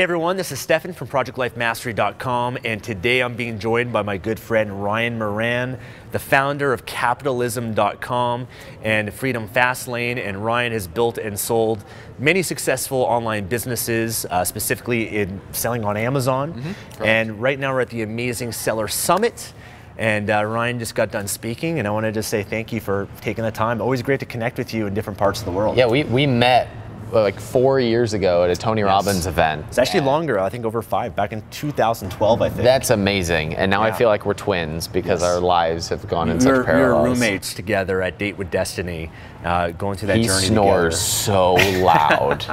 Hey everyone, this is Stefan from ProjectLifeMastery.com, and today I'm being joined by my good friend Ryan Moran, the founder of Capitalism.com and Freedom Fastlane. And Ryan has built and sold many successful online businesses, uh, specifically in selling on Amazon. Mm-hmm. And right now we're at the Amazing Seller Summit. And uh, Ryan just got done speaking, and I wanted to say thank you for taking the time. Always great to connect with you in different parts of the world. Yeah, we, we met like four years ago at a Tony yes. Robbins event. It's actually longer, I think over five, back in 2012, I think. That's amazing. And now yeah. I feel like we're twins because yes. our lives have gone in such parallels. We were roommates together at Date with Destiny, uh, going through that he journey snores so loud.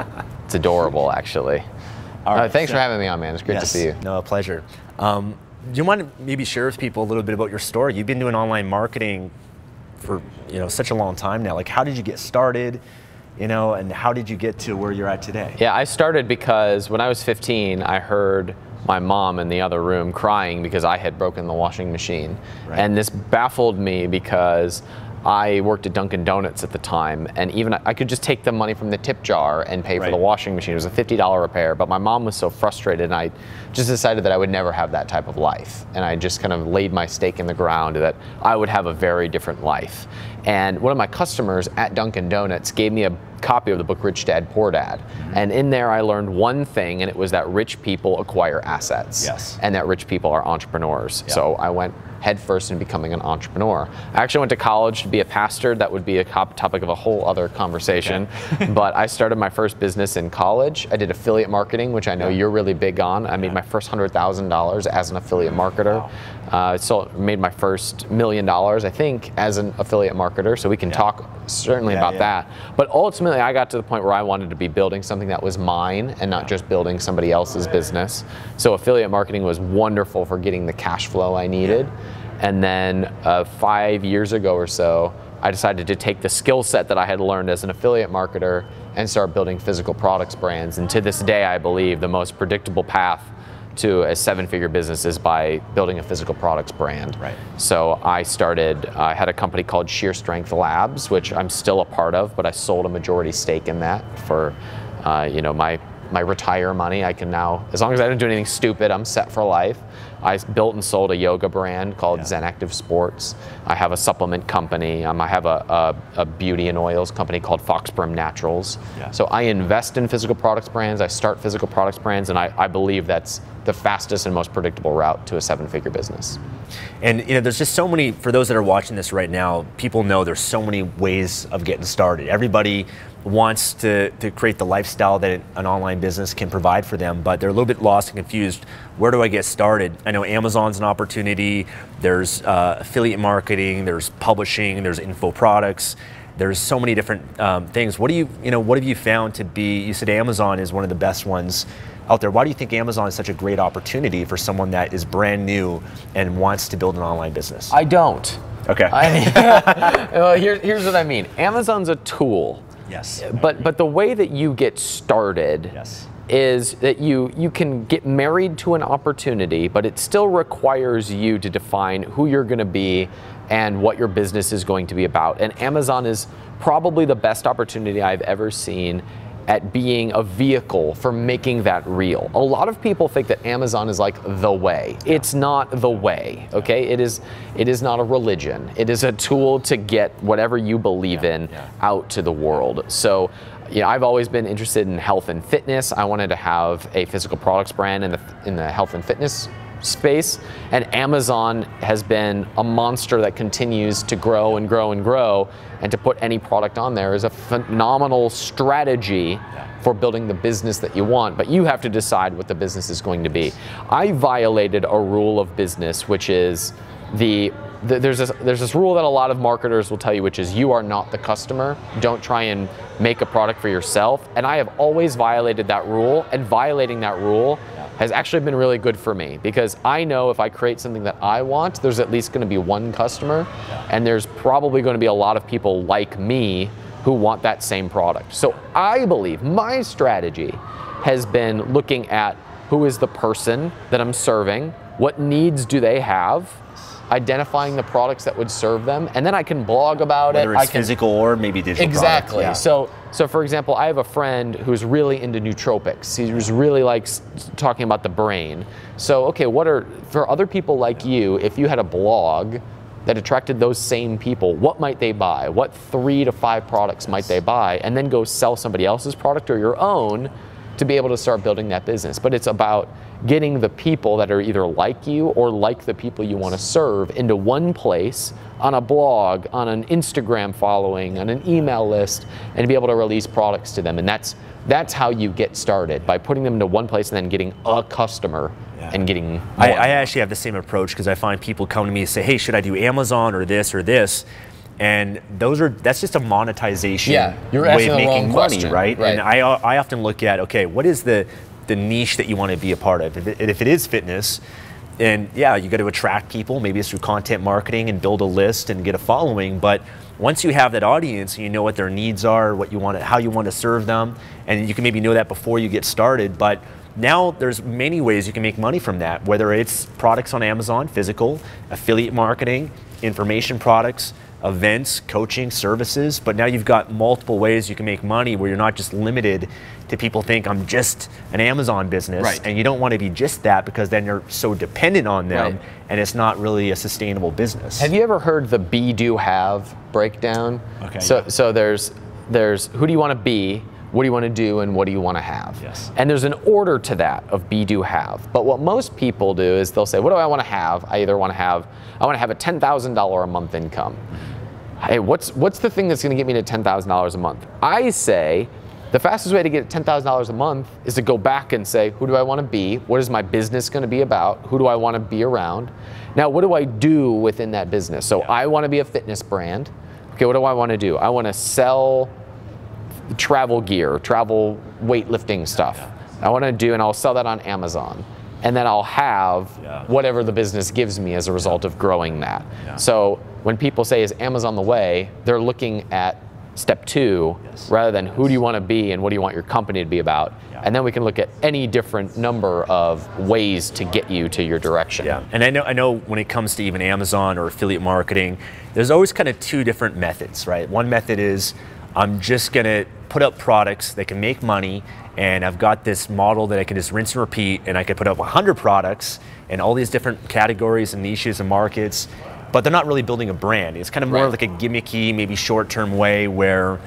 it's adorable, actually. All right, uh, thanks so, for having me on, man. It's great yes, to see you. No, a pleasure. Um, do you want to maybe share with people a little bit about your story? You've been doing online marketing for you know such a long time now. Like, how did you get started? You know, and how did you get to where you're at today? Yeah, I started because when I was 15, I heard my mom in the other room crying because I had broken the washing machine. Right. And this baffled me because I worked at Dunkin' Donuts at the time, and even I could just take the money from the tip jar and pay right. for the washing machine. It was a $50 repair, but my mom was so frustrated, and I just decided that I would never have that type of life. And I just kind of laid my stake in the ground that I would have a very different life. And one of my customers at Dunkin' Donuts gave me a copy of the book Rich Dad Poor Dad. Mm-hmm. And in there I learned one thing, and it was that rich people acquire assets. Yes. And that rich people are entrepreneurs. So I went headfirst in becoming an entrepreneur. I actually went to college to be a pastor. That would be a topic of a whole other conversation. Okay. but I started my first business in college. I did affiliate marketing, which I know yeah. you're really big on. I made my first $100,000 as an affiliate marketer. Wow. Uh, so made my first million dollars, I think, as an affiliate marketer. So we can yeah. talk certainly yeah, about yeah. that. But ultimately, I got to the point where I wanted to be building something that was mine and not just building somebody else's business. So affiliate marketing was wonderful for getting the cash flow I needed. And then uh, five years ago or so, I decided to take the skill set that I had learned as an affiliate marketer and start building physical products brands. And to this day, I believe the most predictable path to a seven-figure business is by building a physical products brand. Right. So I started, I had a company called Sheer Strength Labs, which I'm still a part of, but I sold a majority stake in that for, uh, you know, my my retire money. I can now, as long as I don't do anything stupid, I'm set for life. I built and sold a yoga brand called yeah. Zen Active Sports. I have a supplement company. Um, I have a, a, a, beauty and oils company called Foxbrim Naturals. Yeah. So I invest in physical products brands. I start physical products brands, and I, I believe that's the fastest and most predictable route to a seven-figure business. And you know, there's just so many. For those that are watching this right now, people know there's so many ways of getting started. Everybody wants to, to create the lifestyle that an online business can provide for them, but they're a little bit lost and confused. Where do I get started? I know Amazon's an opportunity. There's uh, affiliate marketing. There's publishing. There's info products. There's so many different um, things. What do you, you know, what have you found to be? You said Amazon is one of the best ones out there. Why do you think Amazon is such a great opportunity for someone that is brand new and wants to build an online business? I don't. Okay. I, well, here, here's what I mean. Amazon's a tool. Yes. But but the way that you get started yes. is that you you can get married to an opportunity, but it still requires you to define who you're going to be and what your business is going to be about. And Amazon is probably the best opportunity I've ever seen at being a vehicle for making that real. A lot of people think that Amazon is like the way. It's not the way, okay? It is it is not a religion. It is a tool to get whatever you believe in out to the world. So you know, I've always been interested in health and fitness. I wanted to have a physical products brand in the in the health and fitness space and Amazon has been a monster that continues to grow and grow and grow and to put any product on there is a phenomenal strategy for building the business that you want but you have to decide what the business is going to be. I violated a rule of business which is the there's this, there's this rule that a lot of marketers will tell you, which is you are not the customer. Don't try and make a product for yourself. And I have always violated that rule, and violating that rule has actually been really good for me because I know if I create something that I want, there's at least going to be one customer, and there's probably going to be a lot of people like me who want that same product. So I believe my strategy has been looking at who is the person that I'm serving, what needs do they have, identifying the products that would serve them, and then I can blog about Whether it. it's I can, physical or maybe digital. Exactly. yeah. So, so for example, I have a friend who's really into nootropics. He was really like s- talking about the brain. So, okay, what are for other people like you? If you had a blog that attracted those same people, what might they buy? What three to five products might they buy? And then go sell somebody else's product or your own to be able to start building that business. But it's about getting the people that are either like you or like the people you want to serve into one place on a blog, on an Instagram following, on an email list, and be able to release products to them. And that's that's how you get started by putting them into one place and then getting a customer and getting. I. I actually have the same approach because I find people come to me and say, "Hey, should I do Amazon or this or this?" And those are that's just a monetization Yeah, you're way of making money, right? right. And I I often look at okay, what is the the niche that you want to be a part of? If it, if it is fitness, and yeah, you got to attract people. Maybe it's through content marketing and build a list and get a following. But once you have that audience, you know what their needs are, what you want, to, how you want to serve them, and you can maybe know that before you get started. But now there's many ways you can make money from that. Whether it's products on Amazon, physical, affiliate marketing, information products, events, coaching, services. But now you've got multiple ways you can make money where you're not just limited to people think I'm just an Amazon business, Right. and you don't want to be just that because then you're so dependent on them, Right. and it's not really a sustainable business. Have you ever heard the be do have breakdown? Okay, So yeah. so there's there's who do you want to be, what do you want to do, and what do you want to have? Yes. And there's an order to that of be do have. But what most people do is they'll say, what do I want to have? I either want to have I want to have a ten thousand dollar a month income. Hey, what's what's the thing that's going to get me to ten thousand dollars a month? I say. The fastest way to get $10,000 a month is to go back and say, who do I want to be? What is my business going to be about? Who do I want to be around? Now, what do I do within that business? So, I want to be a fitness brand. Okay, what do I want to do? I want to sell travel gear, travel weightlifting stuff. I want to do, and I'll sell that on Amazon. And then I'll have Yeah. whatever the business gives me as a result of growing that. So when people say, is Amazon the way, they're looking at step two Yes. rather than who do you want to be and what do you want your company to be about. Yeah. And then we can look at any different number of ways to get you to your direction. Yeah, and I know I know when it comes to even Amazon or affiliate marketing, there's always kind of two different methods, right? One method is I'm just gonna put up products that can make money, and I've got this model that I can just rinse and repeat, and I can put up 100 products in all these different categories and niches and markets, but they're not really building a brand. It's kind of more Right. like a gimmicky, maybe short-term way where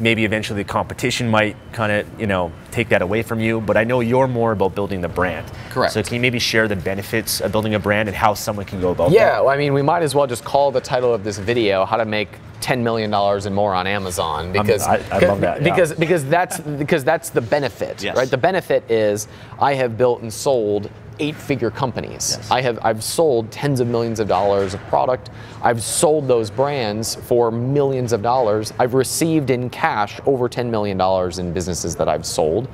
maybe eventually the competition might kind of you know take that away from you but i know you're more about building the brand Correct. so can you maybe share the benefits of building a brand and how someone can go about Yeah, that well, I mean, we might as well just call the title of this video "How to Make Ten Million Dollars and More on Amazon" because I- I love that, yeah. because because that's because that's the benefit, Yes. right? The benefit is I have built and sold eight-figure companies. Yes. I have I've sold tens of millions of dollars of product. I've sold those brands for millions of dollars. I've received in cash over ten million dollars in businesses that I've sold,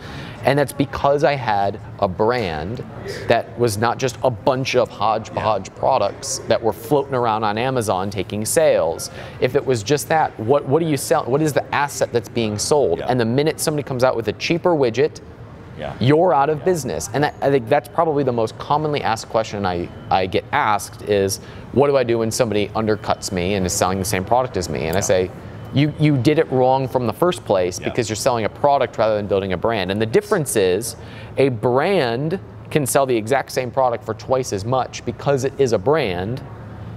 and that's because I had a brand that was not just a bunch of hodgepodge products that were floating around on Amazon taking sales. If it was just that, what what do you sell? What is the asset that's being sold? Yeah. And the minute somebody comes out with a cheaper widget, yeah you're out of business. And that, I think that's probably the most commonly asked question I, I get asked is, what do I do when somebody undercuts me and is selling the same product as me? And I say, you, you did it wrong from the first place Yeah. because you're selling a product rather than building a brand. And the difference is a brand can sell the exact same product for twice as much because it is a brand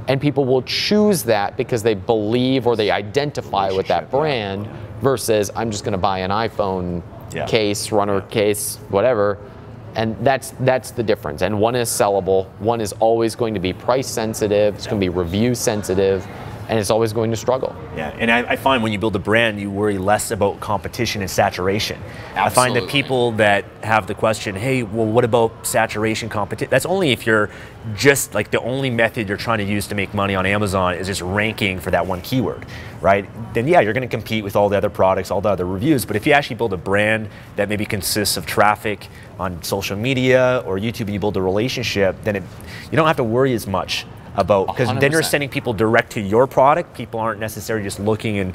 and people will choose that because they believe or they identify with that brand versus I'm just going to buy an iPhone Yeah. case, runner case, whatever. And that's that's the difference. And one is sellable. One is always going to be price sensitive. It's going to be review sensitive, and it's always going to struggle. Yeah, and I, I find when you build a brand, you worry less about competition and saturation. Absolutely. I find that people that have the question, hey, well, what about saturation competition? That's only if you're just like the only method you're trying to use to make money on Amazon is just ranking for that one keyword, right? Then yeah, you're going to compete with all the other products, all the other reviews. But if you actually build a brand that maybe consists of traffic on social media or YouTube, and you build a relationship, then it, you don't have to worry as much about because then you're sending people direct to your product. People aren't necessarily just looking and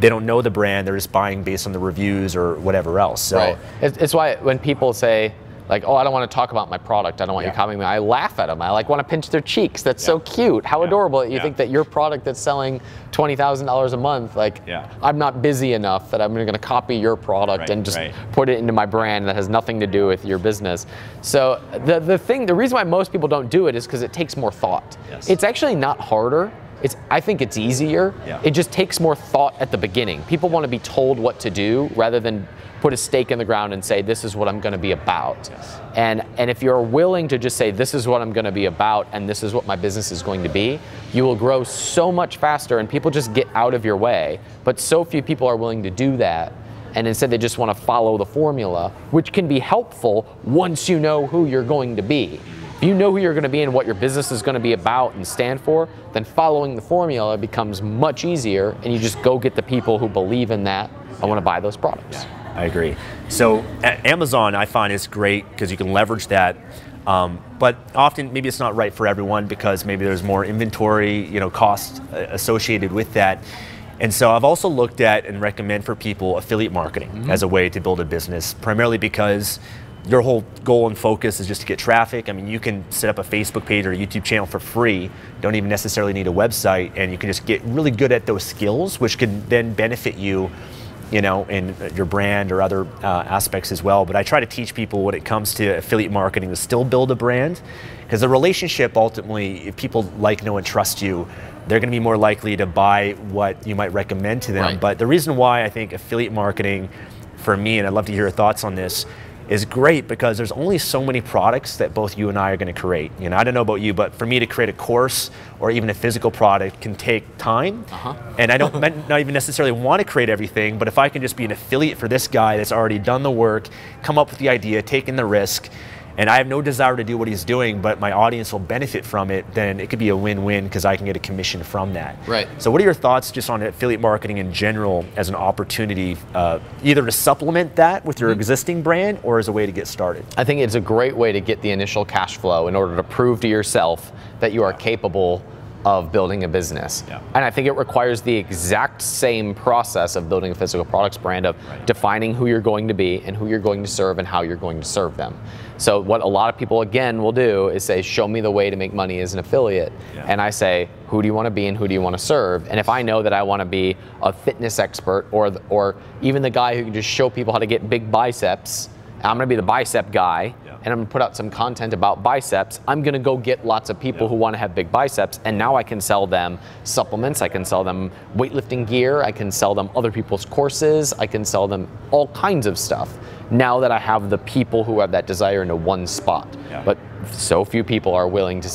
they don't know the brand. They're just buying based on the reviews or whatever else. So Right. It's, it's why when people say, like, oh, I don't want to talk about my product. I don't want Yeah. you copying me. I laugh at them. I like want to pinch their cheeks. That's so cute. How adorable that you Yeah. think that your product that's selling twenty thousand dollars a month, like, Yeah. I'm not busy enough that I'm going to copy your product Right, and just right. put it into my brand that has nothing to do with your business. So the the thing, the reason why most people don't do it is because it takes more thought. Yes. It's actually not harder. It's I think it's easier. Yeah. It just takes more thought at the beginning. People want to be told what to do rather than put a stake in the ground and say this is what I'm going to be about. Yes. And and if you're willing to just say this is what I'm going to be about and this is what my business is going to be, you will grow so much faster and people just get out of your way. But so few people are willing to do that. And instead they just want to follow the formula, which can be helpful once you know who you're going to be. If you know who you're going to be and what your business is going to be about and stand for, then following the formula becomes much easier and you just go get the people who believe in that and want to buy those products. I agree. So Amazon, I find is great because you can leverage that. Um, but often, maybe it's not right for everyone because maybe there's more inventory, you know, cost uh, associated with that. And so I've also looked at and recommend for people affiliate marketing as a way to build a business, primarily because your whole goal and focus is just to get traffic. I mean, you can set up a Facebook page or a YouTube channel for free. Don't even necessarily need a website, and you can just get really good at those skills, which can then benefit you you know, in your brand or other uh, aspects as well. But I try to teach people when it comes to affiliate marketing to still build a brand, because the relationship ultimately, if people like, know, and trust you, they're going to be more likely to buy what you might recommend to them. Right. But the reason why I think affiliate marketing, for me, and I'd love to hear your thoughts on this, is great because there's only so many products that both you and I are going to create. You know, I don't know about you, but for me to create a course or even a physical product can take time, uh-huh. and I don't not even necessarily want to create everything. But if I can just be an affiliate for this guy that's already done the work, come up with the idea, taken the risk, and I have no desire to do what he's doing, but my audience will benefit from it, then it could be a win-win because I can get a commission from that. Right. So, what are your thoughts just on affiliate marketing in general as an opportunity, uh, either to supplement that with your existing brand or as a way to get started? I think it's a great way to get the initial cash flow in order to prove to yourself that you are capable of building a business. Yeah. And I think it requires the exact same process of building a physical products brand of Right. defining who you're going to be and who you're going to serve and how you're going to serve them. So what a lot of people again will do is say, show me the way to make money as an affiliate. Yeah. And I say, who do you want to be and who do you want to serve? And if I know that I want to be a fitness expert or or even the guy who can just show people how to get big biceps, I'm going to be the bicep guy Yeah. and I'm gonna put out some content about biceps. I'm gonna go get lots of people who wanna have big biceps, and now I can sell them supplements, I can sell them weightlifting gear, I can sell them other people's courses, I can sell them all kinds of stuff. Now that I have the people who have that desire into one spot. Yeah. But so few people are willing to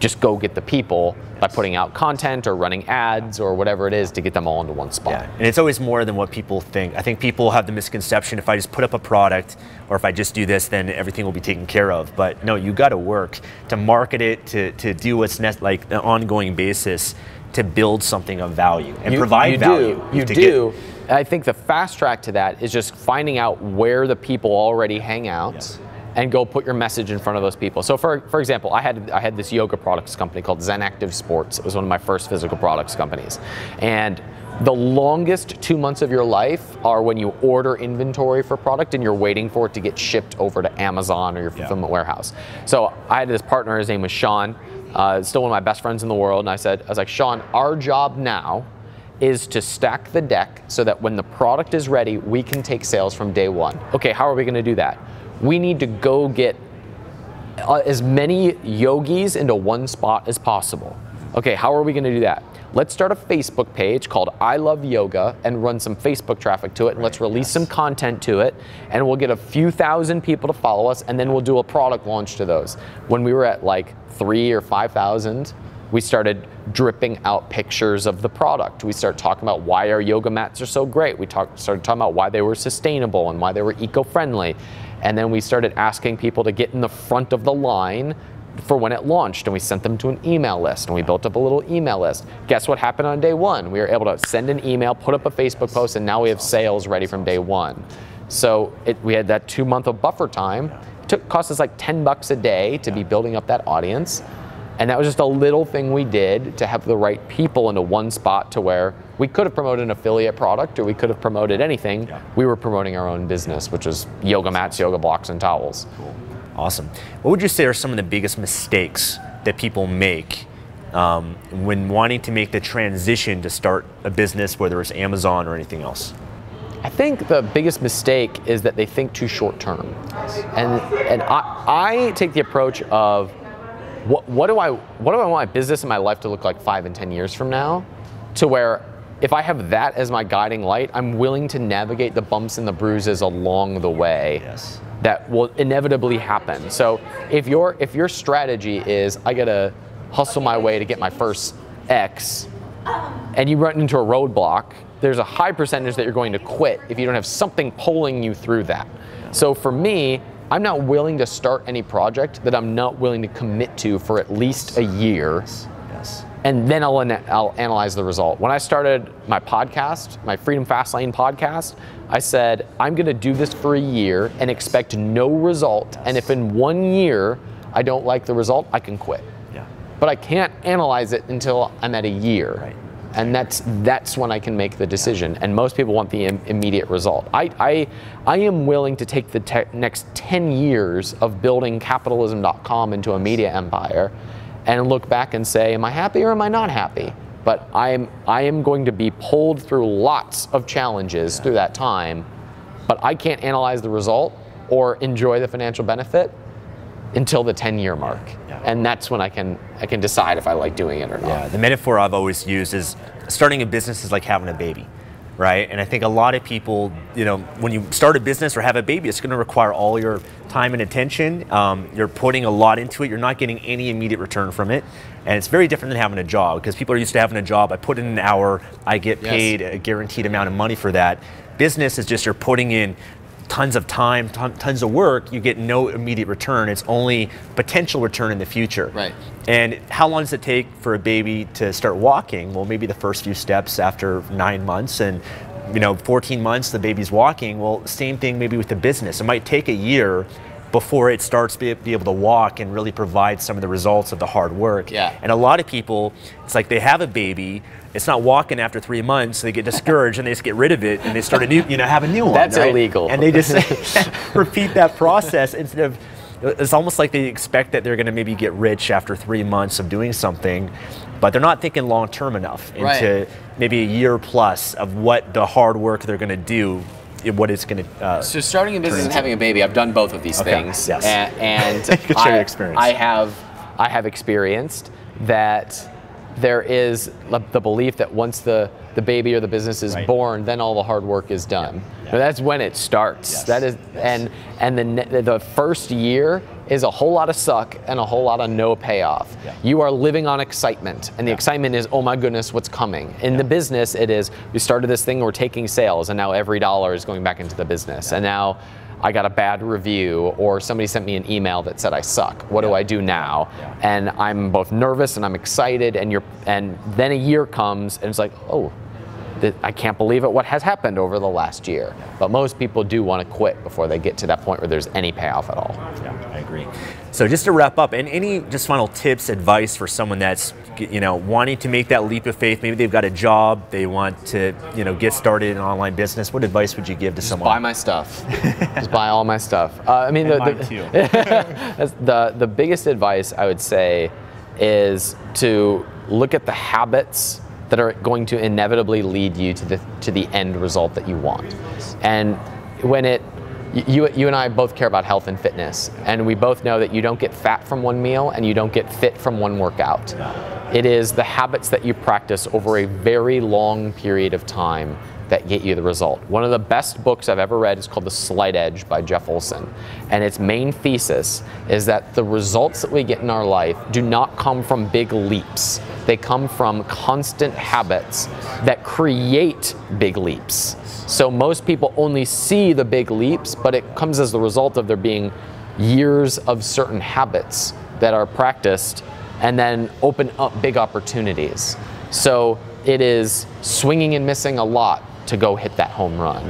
just go get the people by putting out content or running ads or whatever it is to get them all into one spot. Yeah, and it's always more than what people think. I think people have the misconception if I just put up a product or if I just do this, then everything will be taken care of. But no, you got to work to market it, to, to do what's ne- like an ongoing basis to build something of value and You- provide you value. Do, you do. I think the fast track to that is just finding out where the people already hang out. Yes. And go put your message in front of those people. So, for, for example, I had I had this yoga products company called Zen Active Sports. It was one of my first physical products companies, and the longest two months of your life are when you order inventory for product and you're waiting for it to get shipped over to Amazon or your fulfillment warehouse. So I had this partner. His name was Sean. Uh, still one of my best friends in the world. And I said, I was like, Sean, our job now is to stack the deck so that when the product is ready, we can take sales from day one. Okay, how are we going to do that? We need to go get uh, as many yogis into one spot as possible. Okay, how are we going to do that? Let's start a Facebook page called I Love Yoga and run some Facebook traffic to it. And let's release some content to it. And we'll get a few thousand people to follow us. And then we'll do a product launch to those. When we were at like three or 5,000, we started dripping out pictures of the product. We started talking about why our yoga mats are so great. We talked, started talking about why they were sustainable and why they were eco-friendly. And then we started asking people to get in the front of the line for when it launched and we sent them to an email list and we built up a little email list. Guess what happened on day one? We were able to send an email, put up a Facebook post, and now we have sales ready from day one. So it, we had that two month of buffer time. It took cost us like 10 bucks a day to be building up that audience. And that was just a little thing we did to have the right people into one spot to where We could have promoted an affiliate product or we could have promoted anything. Yeah. We were promoting our own business, which is yoga mats, yoga blocks, and towels. Cool. Awesome. What would you say are some of the biggest mistakes that people make um, when wanting to make the transition to start a business, whether it's Amazon or anything else? I think the biggest mistake is that they think too short term. And and I, I take the approach of what, what do I what do I want my business and my life to look like five and ten years from now? To where if I have that as my guiding light, I'm willing to navigate the bumps and the bruises along the way Yes. that will inevitably happen. So if your if your strategy is I gotta hustle my way to get my first X, and you run into a roadblock, there's a high percentage that you're going to quit if you don't have something pulling you through that. So for me, I'm not willing to start any project that I'm not willing to commit to for at least a year Yes. and then I'll, ana- I'll analyze the result. When I started my podcast, my Freedom Fastlane podcast, I said, I'm going to do this for a year and expect no result. And if in one year I don't like the result, I can quit. Yeah. But I can't analyze it until I'm at a year. Right. And that's that's when I can make the decision. And most people want the Im- immediate result. I, I, I am willing to take the te- next 10 years of building capitalism.com into a media empire and look back and say, am I happy or am I not happy? But I'm, I am going to be pulled through lots of challenges through that time, but I can't analyze the result or enjoy the financial benefit until the 10 year mark. Yeah. And that's when I can, I can decide if I like doing it or not. Yeah, the metaphor I've always used is starting a business is like having a baby, right? And I think a lot of people, you know, when you start a business or have a baby, it's going to require all your time and attention. Um, you're putting a lot into it. You're not getting any immediate return from it, and it's very different than having a job because people are used to having a job. I put in an hour, I get Yes. paid a guaranteed amount of money for that. Business is just you're putting in tons of time, ton, tons of work, you get no immediate return. It's only potential return in the future. Right. And how long does it take for a baby to start walking? Well, maybe the first few steps after nine months, and you know, 14 months the baby's walking. Well, same thing maybe with the business. It might take a year before it starts to be, be able to walk and really provide some of the results of the hard work. Yeah. And a lot of people, it's like they have a baby. It's not walking after three months. They get discouraged and they just get rid of it and they start a new, you know, have a new one. That's right? illegal. And they just repeat that process instead of. It's almost like they expect that they're going to maybe get rich after three months of doing something, but they're not thinking long term enough into Right. maybe a year plus of what the hard work they're going to do, what it's going to. Uh, So starting a business and having a baby, I've done both of these Okay, things, yes. A- and, You can share I, your experience. I have, I have experienced that there is the belief that once the the baby or the business is Right. born, then all the hard work is done. Yeah. But that's when it starts. Yes, That is, yes. and and the the first year is a whole lot of suck and a whole lot of no payoff. Yeah. You are living on excitement, and the Yeah. excitement is, oh my goodness, what's coming? In the business, it is we started this thing, we're taking sales, and now every dollar is going back into the business, and now. I got a bad review, or somebody sent me an email that said I suck. What do I do now? Yeah. And I'm both nervous and I'm excited, and you're, and then a year comes, and it's like, oh, that I can't believe it what has happened over the last year. But most people do want to quit before they get to that point where there's any payoff at all. Yeah, I agree. So just to wrap up, and any just final tips, advice for someone that's you know wanting to make that leap of faith? Maybe they've got a job, they want to you know get started in online business. What advice would you give to someone? Buy my stuff. Just buy all my stuff. Uh, I mean, the, the, too. the the biggest advice I would say is to look at the habits that are going to inevitably lead you to the to the end result that you want. And when it you, you and I both care about health and fitness, and we both know that you don't get fat from one meal and you don't get fit from one workout. It is the habits that you practice over a very long period of time that get you the result. One of the best books I've ever read is called The Slight Edge by Jeff Olson. And its main thesis is that the results that we get in our life do not come from big leaps. They come from constant habits that create big leaps. So most people only see the big leaps, but it comes as the result of there being years of certain habits that are practiced and then open up big opportunities. So it is swinging and missing a lot to go hit that home run.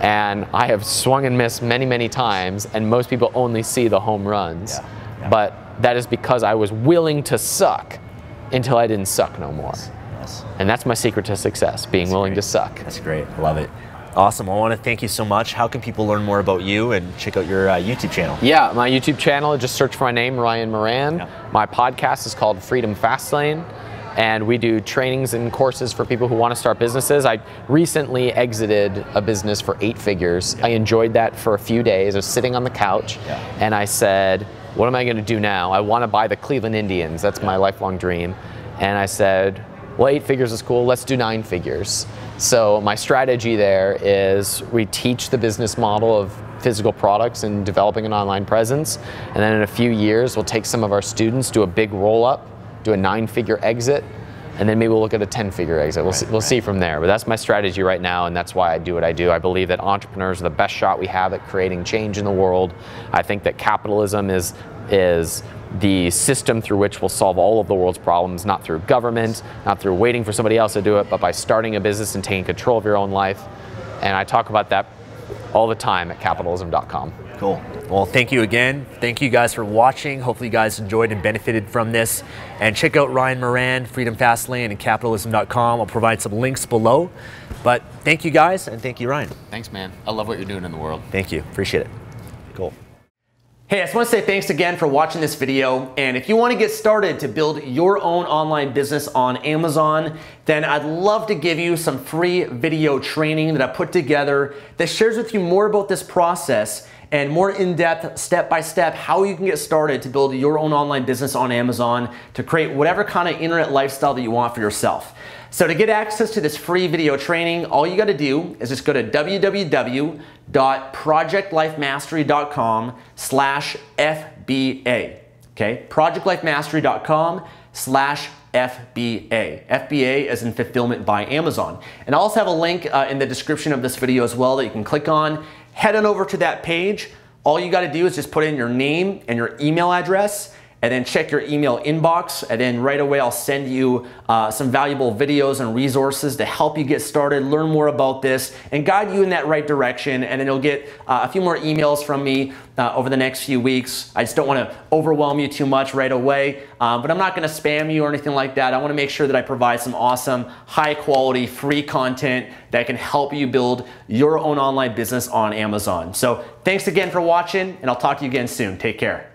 And I have swung and missed many, many times, and most people only see the home runs. Yeah, yeah. But that is because I was willing to suck until I didn't suck no more. Yes. Yes. And that's my secret to success, being That's willing great. to suck. That's great. I Love it. Awesome. I want to thank you so much. How can people learn more about you and check out your uh, YouTube channel? Yeah, my YouTube channel, just search for my name, Ryan Moran. Yeah. My podcast is called Freedom Fastlane. And we do trainings and courses for people who want to start businesses. I recently exited a business for eight figures. I enjoyed that for a few days. I was sitting on the couch Yeah. and I said, What am I going to do now? I want to buy the Cleveland Indians. That's my lifelong dream. And I said, Well, eight figures is cool. Let's do nine figures. So, my strategy there is we teach the business model of physical products and developing an online presence. And then in a few years, we'll take some of our students, do a big roll up, do a nine figure exit, and then maybe we'll look at a 10 figure exit. We'll, see, we'll see from there. But that's my strategy right now, and that's why I do what I do. I believe that entrepreneurs are the best shot we have at creating change in the world. I think that capitalism is, is the system through which we'll solve all of the world's problems, not through government, not through waiting for somebody else to do it, but by starting a business and taking control of your own life. And I talk about that all the time at capitalism.com. Cool. Well, thank you again. Thank you guys for watching. Hopefully, you guys enjoyed and benefited from this. And check out Ryan Moran, Freedom Fastlane, and capitalism.com. I'll provide some links below. But thank you guys, and thank you, Ryan. Thanks, man. I love what you're doing in the world. Thank you. Appreciate it. Cool. Hey, I just want to say thanks again for watching this video. And if you want to get started to build your own online business on Amazon, then I'd love to give you some free video training that I put together that shares with you more about this process and more in-depth, step-by-step, how you can get started to build your own online business on Amazon to create whatever kind of internet lifestyle that you want for yourself. So to get access to this free video training, all you gotta do is just go to www.projectlifemastery.com slash FBA. Okay, projectlifemastery.com slash FBA. FBA as in fulfillment by Amazon. And I also have a link uh, in the description of this video as well that you can click on. Head on over to that page. All you gotta do is just put in your name and your email address and then check your email inbox and then right away I'll send you uh, some valuable videos and resources to help you get started, learn more about this and guide you in that right direction and then you'll get uh, a few more emails from me uh, over the next few weeks. I just don't want to overwhelm you too much right away, uh, but I'm not going to spam you or anything like that. I want to make sure that I provide some awesome, high quality, free content that can help you build your own online business on Amazon. So thanks again for watching and I'll talk to you again soon. Take care.